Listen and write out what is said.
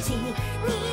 请你